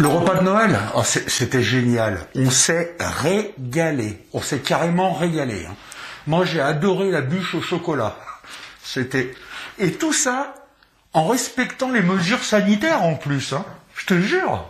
Le repas de Noël, oh, c'était génial. On s'est régalé. On s'est carrément régalé. Hein. Moi, j'ai adoré la bûche au chocolat. C'était et tout ça en respectant les mesures sanitaires en plus. Hein. Je te jure.